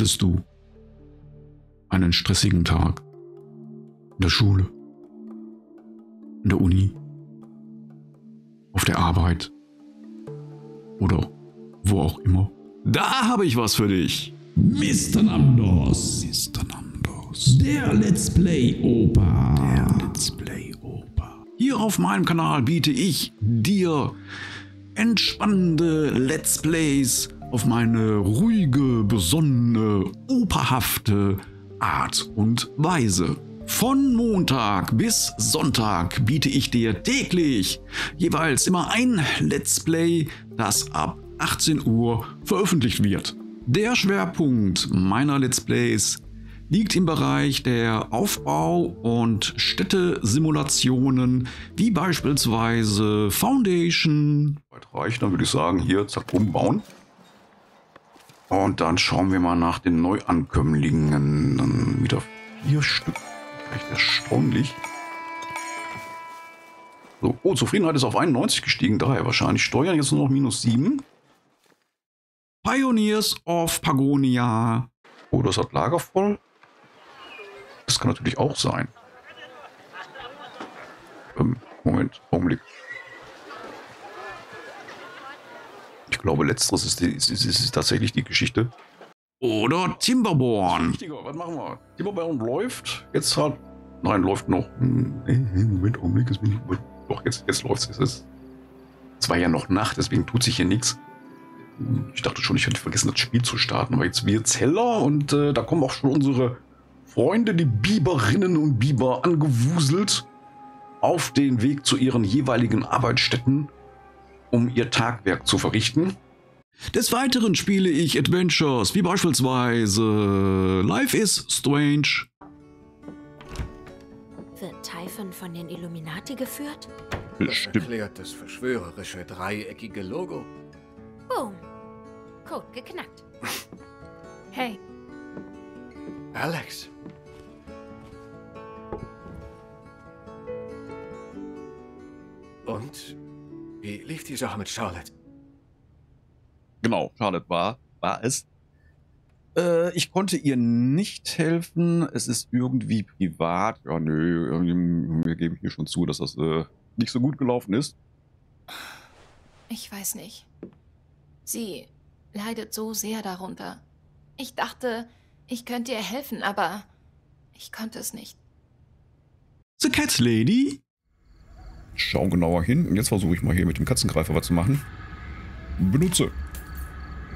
Hattest du einen stressigen Tag? In der Schule? In der Uni? Auf der Arbeit? Oder wo auch immer? Da habe ich was für dich. Mr. Namdos, Mr. Namdos. der Let's Play Opa. Der Let's Play Opa. Hier auf meinem Kanal biete ich dir entspannende Let's Plays auf meine ruhige, besonnene, operhafte Art und Weise. Von Montag bis Sonntag biete ich dir täglich jeweils immer ein Let's Play, das ab 18 Uhr veröffentlicht wird. Der Schwerpunkt meiner Let's Plays liegt im Bereich der Aufbau- und Städtesimulationen, wie beispielsweise Foundation. Weit reicht, dann würde ich sagen, hier, zack, umbauen. Und dann schauen wir mal nach den Neuankömmlingen. Dann wieder vier Stück. Echt erstaunlich. So, oh, Zufriedenheit ist auf 91 gestiegen, daher wahrscheinlich Steuern jetzt nur noch minus 7. Pioneers of Pagonia. Oh, das hat Lager voll. Das kann natürlich auch sein. Ähm, Moment, Augenblick. Ich glaube, letzteres ist, die, ist, ist, ist tatsächlich die Geschichte. Oder Timberborn. Richtiger, was machen wir? Timberborn läuft. Jetzt hat. Nein, läuft noch. Hm, Moment, Augenblick. Ist mir, doch, jetzt, jetzt läuft es. Es es war ja noch Nacht, deswegen tut sich hier nichts. Ich dachte schon, ich hätte vergessen, das Spiel zu starten, aber jetzt wird's heller und äh, da kommen auch schon unsere Freunde, die Biberinnen und Biber, angewuselt auf den Weg zu ihren jeweiligen Arbeitsstätten, um ihr Tagwerk zu verrichten. Des Weiteren spiele ich Adventures wie beispielsweise Life is Strange. Wird Typhon von den Illuminati geführt? Das erklärt das verschwörerische dreieckige Logo. Boom. Code geknackt. Hey, Alex, und wie lief die Sache mit Charlotte? Genau, Charlotte war, war es. Äh, ich konnte ihr nicht helfen. Es ist irgendwie privat. Ja, nö, irgendwie- wir geben hier schon zu, dass das äh, nicht so gut gelaufen ist. ich weiß nicht. Sie leidet so sehr darunter. Ich dachte, ich könnte ihr helfen, aber ich konnte es nicht. The Cat Lady? Schau genauer hin. Und jetzt versuche ich mal hier mit dem Katzengreifer was zu machen. Benutze.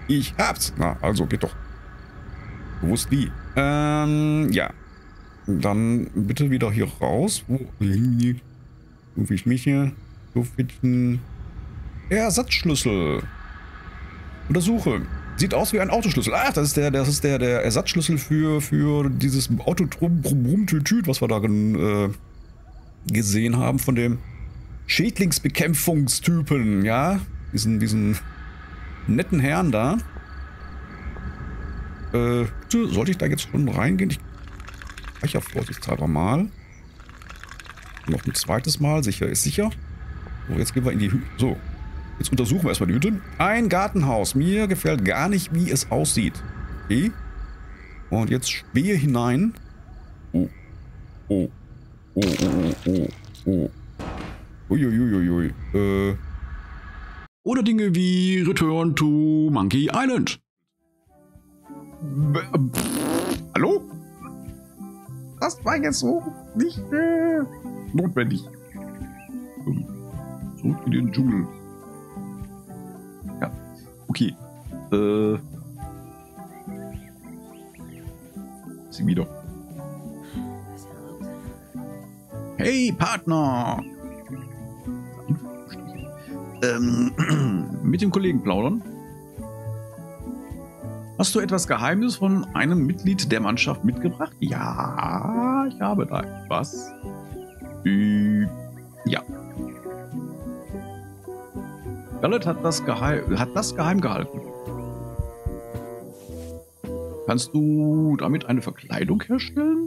Ich hab's. Na, also geht doch. Bewusst wie. Ähm, ja. Dann bitte wieder hier raus. Wo rufe ich mich hier? So finden. Ersatzschlüssel. Untersuche. Sieht aus wie ein Autoschlüssel. Ach, das ist der, das ist der, der Ersatzschlüssel für, für dieses Autotrum-Brumm-Tütüt, was wir da äh, gesehen haben von dem Schädlingsbekämpfungstypen, ja? Diesen, diesen netten Herrn da. Äh, sollte ich da jetzt schon reingehen? Ich speichere vorsichtshalber mal. Noch ein zweites Mal, sicher ist sicher. So, jetzt gehen wir in die Hü So, jetzt untersuchen wir erstmal die Hütte. Ein Gartenhaus. Mir gefällt gar nicht, wie es aussieht. Okay. Und jetzt spähe hinein. Oh. Oh. Oh, oh, oh, oh. Uiuiuiui. Äh. Oder Dinge wie Return to Monkey Island. B pff, hallo? Das war jetzt so nicht äh, notwendig. Ähm, Zurück in den Dschungel. Ja, okay. Äh. Sie wieder. Hey, Partner! Ähm, mit dem Kollegen plaudern. Hast du etwas Geheimnis von einem Mitglied der Mannschaft mitgebracht? Ja, ich habe da etwas. Äh, ja. Gallet hat das, geheim, hat das geheim gehalten. Kannst du damit eine Verkleidung herstellen?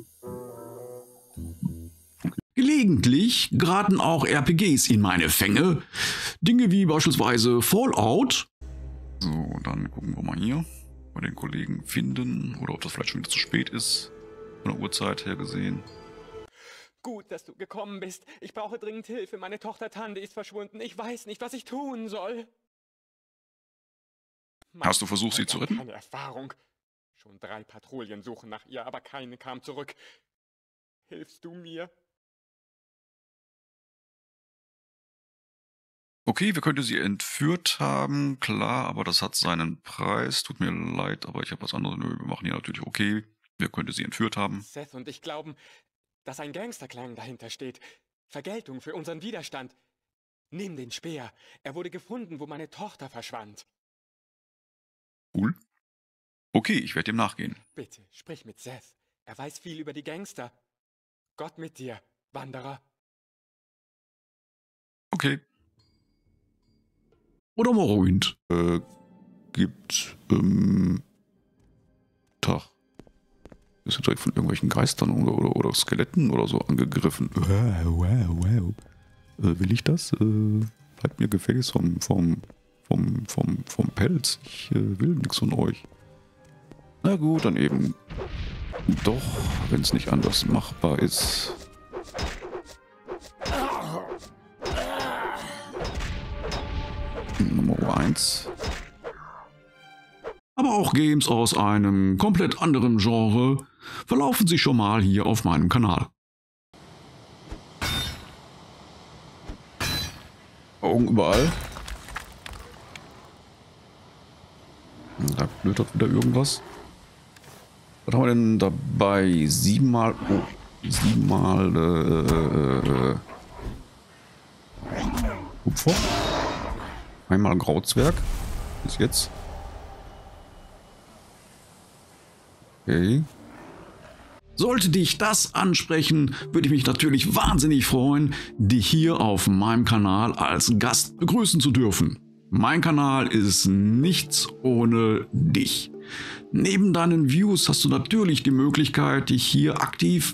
Gelegentlich geraten auch RPGs in meine Fänge. Dinge wie beispielsweise Fallout. So, dann gucken wir mal hier. Mal den Kollegen finden oder ob das vielleicht schon wieder zu spät ist. Von der Uhrzeit her gesehen. Gut, dass du gekommen bist. Ich brauche dringend Hilfe. Meine Tochter Tante ist verschwunden. Ich weiß nicht, was ich tun soll. Hast du versucht, sie zu retten? Keine Erfahrung. Schon drei Patrouillen suchen nach ihr, aber keine kam zurück. Hilfst du mir? Okay, wir könnten sie entführt haben, klar, aber das hat seinen Preis. Tut mir leid, aber ich habe was anderes. Nö, wir machen hier natürlich okay. Wir könnten sie entführt haben. Seth und ich glauben, dass ein Gangsterklang dahinter steht. Vergeltung für unseren Widerstand. Nimm den Speer. Er wurde gefunden, wo meine Tochter verschwand. Cool. Okay, ich werde dem nachgehen. Bitte, sprich mit Seth. Er weiß viel über die Gangster. Gott mit dir, Wanderer. Okay. Oder Morrowind. Äh, gibt, ähm, Tag. Ist ja direkt von irgendwelchen Geistern oder, oder, oder Skeletten oder so angegriffen. Wow, wow, wow. Äh, will ich das? Äh, bleibt mir gefälligst vom, vom, vom, vom, vom Pelz. Ich äh, will nichts von euch. Na gut, dann eben doch, wenn es nicht anders machbar ist. Nummer 1. Aber auch Games aus einem komplett anderen Genre verlaufen sich schon mal hier auf meinem Kanal. Augen überall. Da blödert wieder irgendwas. Was haben wir denn dabei? Siebenmal. Oh, siebenmal. Äh, äh, äh, Kupfer. Einmal Grauzwerg. Bis jetzt. Okay. Sollte dich das ansprechen, würde ich mich natürlich wahnsinnig freuen, dich hier auf meinem Kanal als Gast begrüßen zu dürfen. Mein Kanal ist nichts ohne dich. Neben deinen Views hast du natürlich die Möglichkeit, dich hier aktiv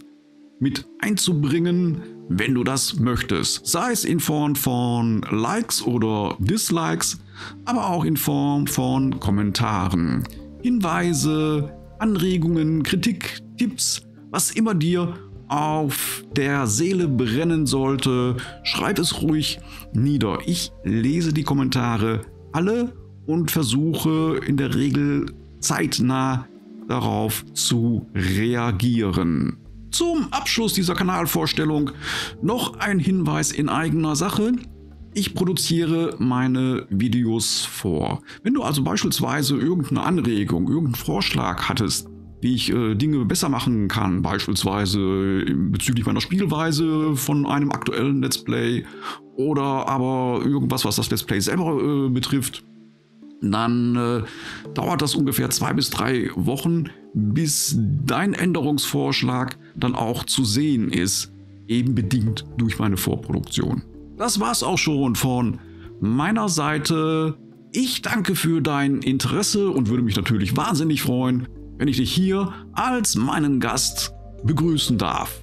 mit einzubringen, wenn du das möchtest. Sei es in Form von Likes oder Dislikes, aber auch in Form von Kommentaren, Hinweise, Anregungen, Kritik, Tipps, was immer dir auf der Seele brennen sollte, schreib es ruhig nieder. Ich lese die Kommentare alle und versuche in der Regel zeitnah darauf zu reagieren. Zum Abschluss dieser Kanalvorstellung noch ein Hinweis in eigener Sache. Ich produziere meine Videos vor. Wenn du also beispielsweise irgendeine Anregung, irgendeinen Vorschlag hattest, wie ich äh, Dinge besser machen kann, beispielsweise bezüglich meiner Spielweise von einem aktuellen Let's Play oder aber irgendwas, was das Let's Play selber äh, betrifft, dann äh, dauert das ungefähr zwei bis drei Wochen, bis dein Änderungsvorschlag dann auch zu sehen ist, eben bedingt durch meine Vorproduktion. Das war's auch schon von meiner Seite. Ich danke für dein Interesse und würde mich natürlich wahnsinnig freuen, wenn ich dich hier als meinen Gast begrüßen darf.